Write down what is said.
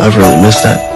I've really missed that.